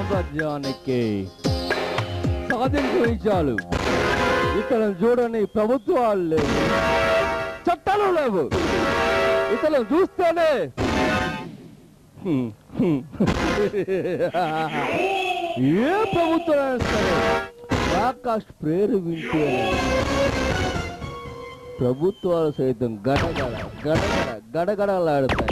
సామ్రాజ్యానికి సాధించాలు ఇతను చూడని ప్రభుత్వాలు లేవు. చట్టాలు లేవు. ఇతను చూస్తేనే ఏ ప్రభుత్వం ఆకాష్ ప్రేరు వింటే ప్రభుత్వాలు సైతం గడగడ గడగడ గడగడలాడుతాయి.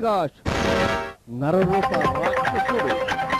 しかし、なるべくは、する。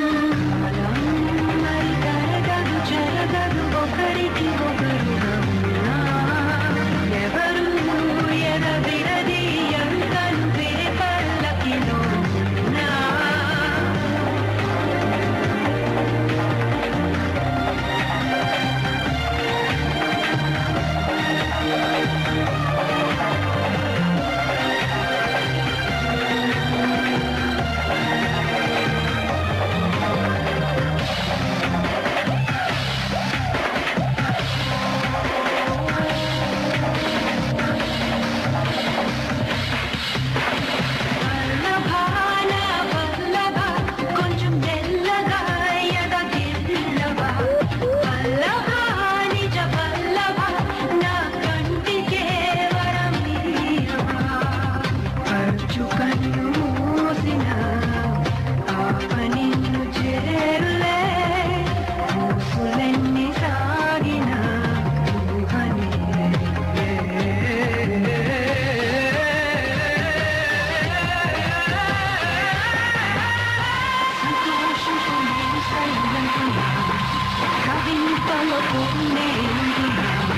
பல பொன்னேந்தினம்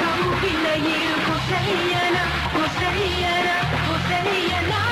கௌகிலையில் கொசையன கொசையன கொசையனா